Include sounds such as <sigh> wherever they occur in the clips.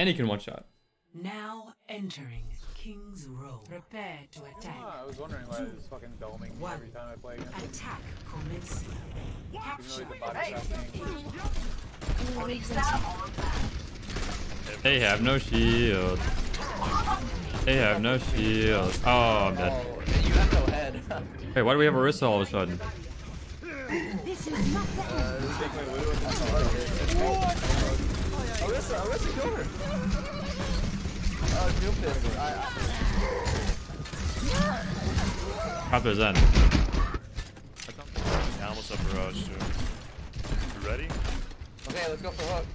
And he can one shot. Now entering King's Row. Prepare to attack. I was wondering why it was fucking doming every time I play against him. Attack commence. Even Capture. though he's a. They have no shield. They have no shield. Oh, I'm dead. Oh, you have no head. Wait, why do we have Orisa all of a sudden? Uh, this is not the end. Orisa, Orisa, kill her. Oh, uh, Doom Fist. I, Top their Zen. I almost have barrage too. You ready? Okay, let's go for hook.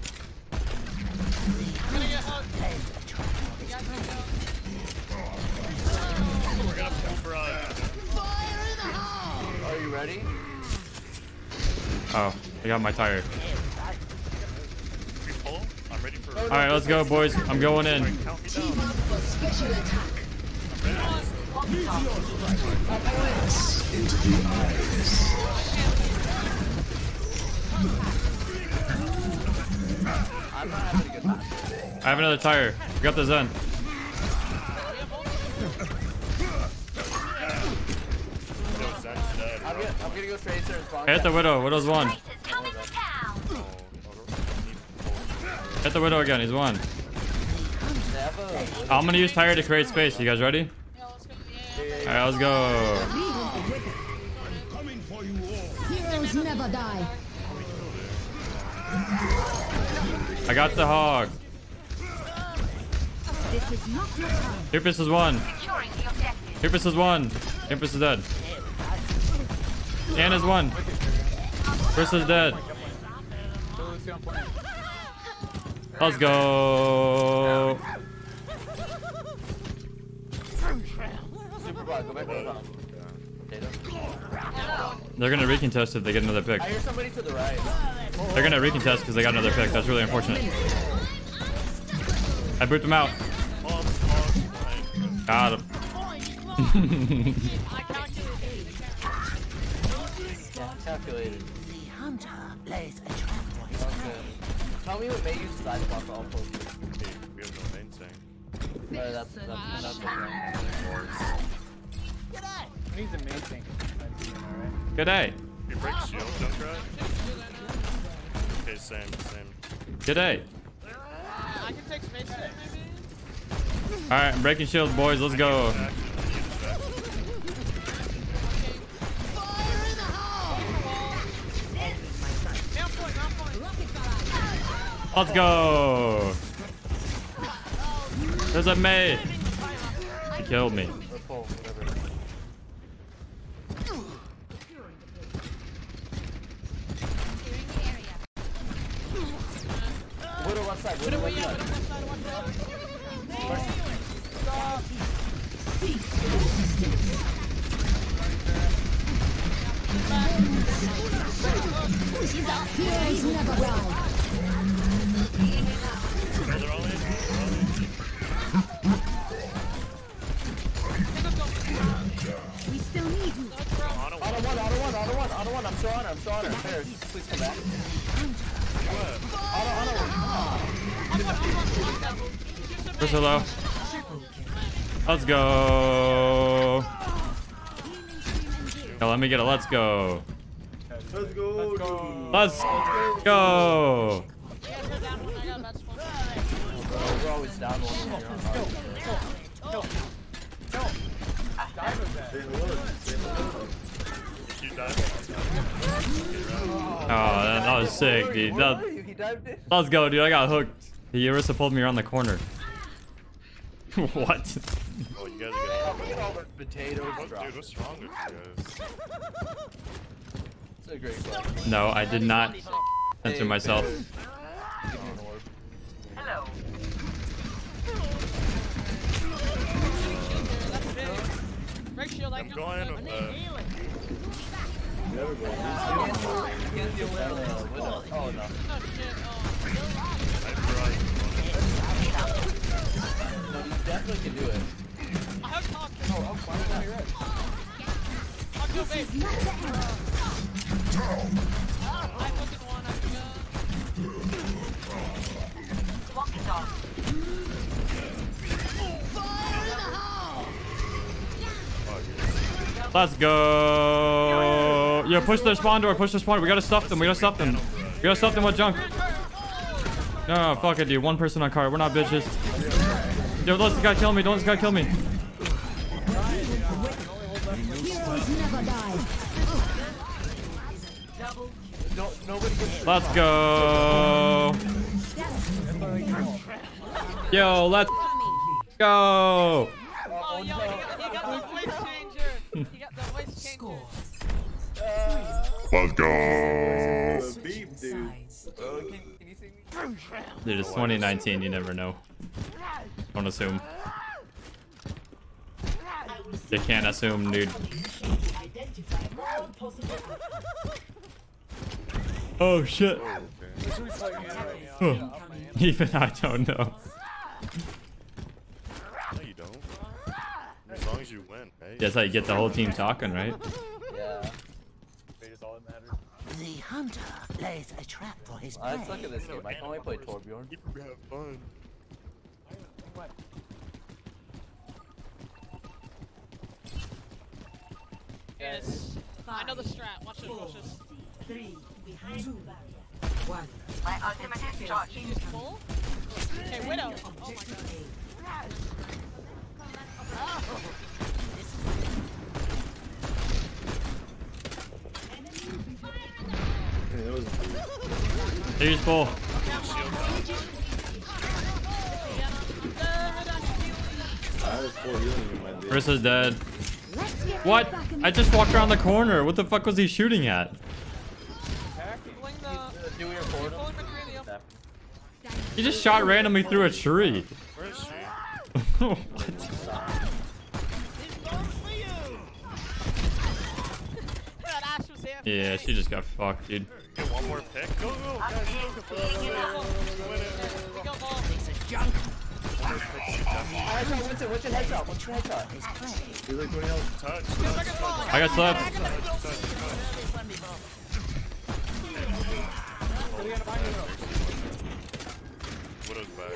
We're gonna pull barrage. Are you ready? Oh, I got my tire. We pull. I'm ready for. All right, let's go, boys. I'm going in. Count me down. For special attack. I'm not having a good time. I have another tire. We got the Zen. Yo, Zen's dead. I'm gonna, I'm gonna go Tracer and spawn. Hit the Widow. Widow's one. Oh, I don't need pull. Hit the Widow again. He's one. I'm gonna use tire to create space. You guys ready? All right, let's go. Heroes never die. I got the hog. This is one. Hirpus is one. Hirpus is dead. Ana's one. Chris is dead. So let's see on point. Let's go. Super bug. Go back to the top. Potato. They're gonna recontest if they get another pick. I hear somebody to the right. They're gonna recontest because they got another pick. That's really unfortunate. I boot them out. Pause, pause. Right. Got him. Calculated. The hunter lays a trap for his Okay. Tell me what made you decide to walk all post. Hey, we have no main tank. Uh, that's, that's, that's okay. He's amazing. Alright. Good day. You break shield, Junkrat? Okay, same, same. Good day. I can take space maybe? All right, I'm breaking shields, boys. Let's go. Let's go. There's a Mei. He killed me. Widow one side. Heroes never die. They're all in. They're all in. We still need you. Auto Auto one, auto one, auto one, auto one. I'm still on her, I'm still on her. There, please come back. Auto, auto. Chris hello. Let's go. Yo, let me get a let's go. Let's go. Let's go. Let's go. Yeah, go Oh, we're always down one when you're on hard. Shoot that. Oh, that, that was sick, dude. That, were you? He dived in. let's go, dude. I got hooked. The Orisa pulled me around the corner. <laughs> what? Oh, you guys are getting. Look at all the potatoes Oh, dude, what's wrong with you guys? It's a great play. No, I did not censor myself. Going. Can't deal with uh, Widow. Oh, no. Oh shit, oh. I'm right. No, you definitely can do it. I have talk. Oh, oh, why was I red? Talk to a base. Not the end. I took it one, I forgot. Let's go. Yeah, push the spawn door. Push the spawn. We gotta stuff them. We gotta stuff them. We gotta stuff them with junk. No, fuck it, dude. One person on cart. We're not bitches. Yo, don't this guy kill me. Don't this guy kill me. No, Let's go. Yo, let's go. Let's go. Dude. Oh, can, can you see me? Dude, it's 2019. You never know. Don't assume. You can't assume, dude. Oh shit. Oh. <laughs> Even I don't know. No, you don't. As long as you win, hey? That's how you get the whole team talking, right? Yeah. It's all that matters. The hunter lays a trap for his prey. I suck at this game. I can only play Torbjorn. You have fun. Yes. I know the strat. Watch this. Watch this. Three. Two. One. My ultimate attack Just full. Okay, Widow. Oh my god. Here's oh. Was four is dead. What? I just walked around the corner. What the fuck was he shooting at? He just shot randomly through a tree. What? <laughs> Yeah, she just got fucked, dude. Get one more pick. Go, go, guys, go, go, go. Win it. We got ball. Headshot, Winston, what's your headshot? What's your headshot? He's like 20 health. Touch. I got slapped. Widow's back.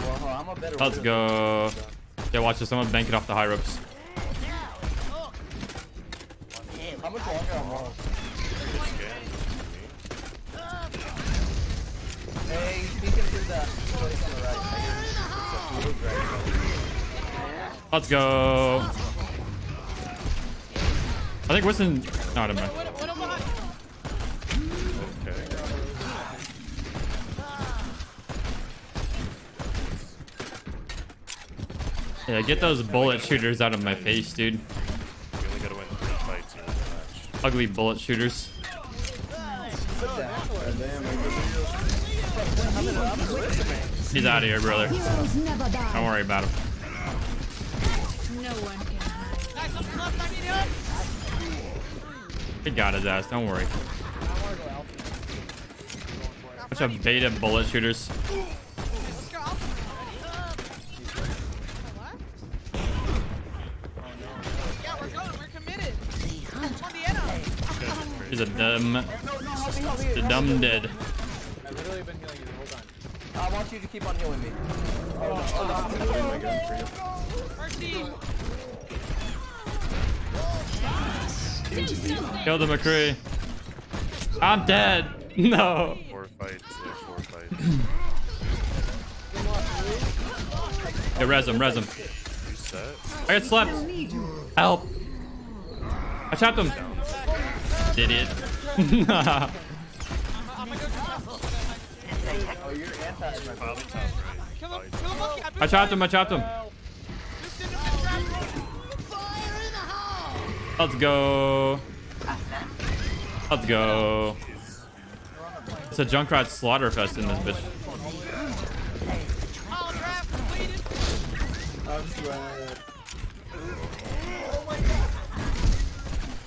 Well, I'm a better Let's go. Yeah, watch this. I'm gonna bank it off the high ropes. Let's go. I think Winston. No, never mind. Widow, Widow behind. Okay. Yeah, get those bullet shooters out of my face, dude. Ugly bullet shooters. He's out of here, brother. Don't worry about him. He got his ass. Don't worry. Bunch of beta bullet shooters. Let's go out. What? Yeah, we're going. We're committed. The hunter On the end. He's a dumb. The dumb dead. I've literally been healing you the whole time. I want you to keep on healing me. I'm gonna leave my gun for you. Mercy. Kill the McCree. I'm dead. <laughs> No. Four fights, yeah, four fights. Hey, res him, res him. You set? I got slept. Help. I chopped him. Idiot. I'm gonna go you're anti my Probably top right. kill him. Probably Kill him. Monkey. I chopped him. I chopped him. Boosted him and grabbed him. Let's go. Let's go. It's a Junkrat slaughterfest in this bitch. All draft completed. I'm slap.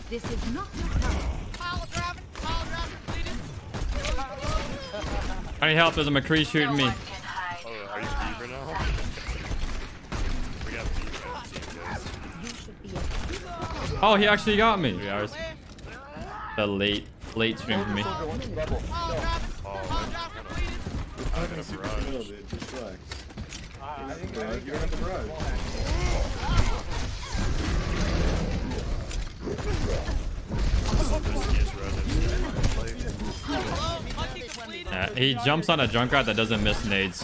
This is not your time. I need help. There's a McCree shooting me. Oh, are you fever now? we got fever on the team, guys. You should be a Oh, he actually got me. Three hours. The late, late stream for me. Pile driving. Oh, Pile driving. I'm gonna a super barrage. chill, dude. Just relax. Uh, he jumps on a Junkrat that doesn't miss nades.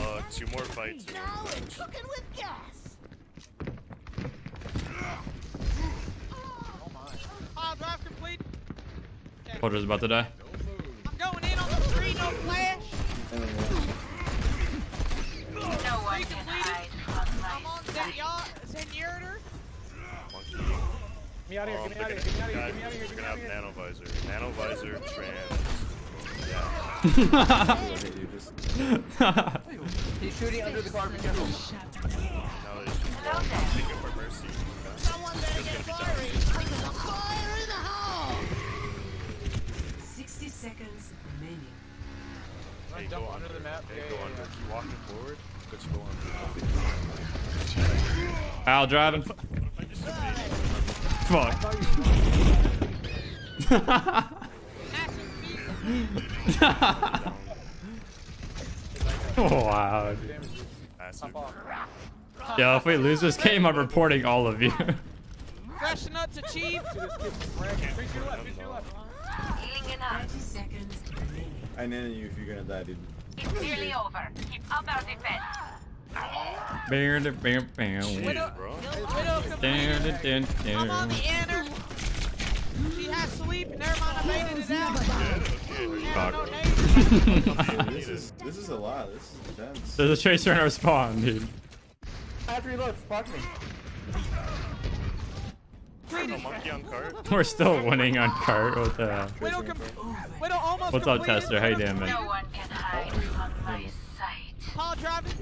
uh, two more fights. and Now we're we're finished. cooking with gas. Pile drive complete. Soldier's about to die. I'm going in on the three, no flash. No one can hide from I'm my on Zenyatta. Zenyatta. Monkey. Get me out of here, Um, get me out they're of here, get me out of here, gonna, get me out of here, guys, get we're gonna have of here. nano visor. Nano visor, trans. Okay, dude, just He's shooting under the car, be careful. Now they should take it for mercy. Someone better get firing. Fire in the hole. 60 seconds remaining. Hey, Jump go under under. the map. Hey, Yeah, go under. Keep walking forward. Let's go under. Al driving. Fuck. <laughs> Oh, wow. Yo, if we lose this game, I'm reporting all of you. Fresh nuts achieved. Three to your left, three to your left. healing enough. 30 seconds remaining. I nano you if you're gonna die, dude. It's nearly over. Keep up our defense. Bro. Widow Dun, completed. dun, dun, I'm on the inner. She has sleep. Never mind, I made it out. Fuck. No this is this is a lot. This is intense. There's a tracer in our spawn, dude. I have to reload, spark me. On cart. We're still winning on cart. What the hell? Widow, com- Widow almost What's up. Tester? How you doing, No one can hide from my sight. Paul driving.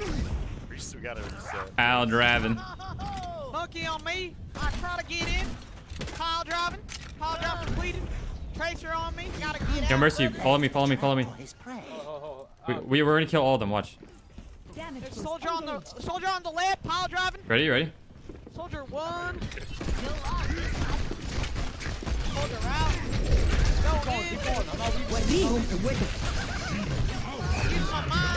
We gotta reset. Al driving. Monkey on me. I try to get in. Pile driving. Pile drive completed. Tracer on me. Gotta get out. Yo, Mercy, follow me, follow me, follow me. For his prey. Oh, We, we we're gonna kill all of them. Watch. There's soldier on the soldier on the left. Pile driving. Ready? Ready? Soldier one. Soldier out. Going in. Use my mind.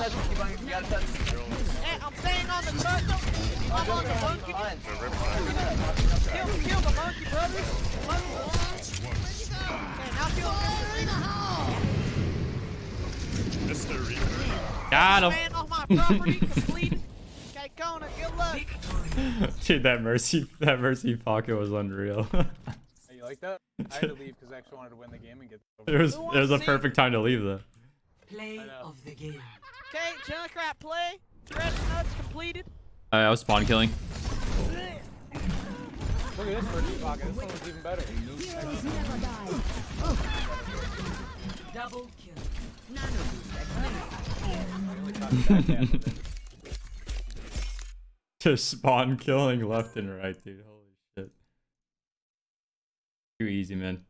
You gotta touch me, keep you gotta touch me. And I'm staying on the circle. I'm on the monkey. Kill, kill the monkey brothers. Monkey one. Okay, now kill him. Mr. Reaper. Got him. Man off my property. Completed. Okay, good luck. <laughs> Dude, that mercy, that mercy pocket was unreal. <laughs> Hey, you like that? I had to leave because I actually wanted to win the game and get it was it was a perfect time to leave though. Play of the game. Okay, Junkrat play. Fresh nuts completed. Uh, I was spawn killing. Look at this mercy pocket. This one was even better. Heroes never die. Double kill. Really caught the back end of it. Just spawn killing left and right, dude. Holy shit. Too easy, man. What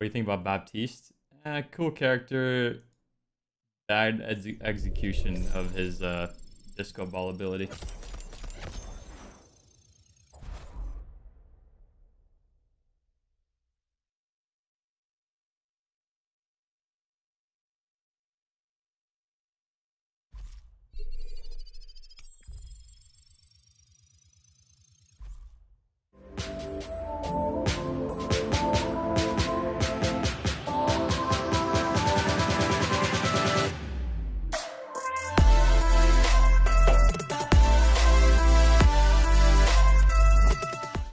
do you think about Baptiste? Eh, cool character. Bad ex- execution of his uh, disco ball ability.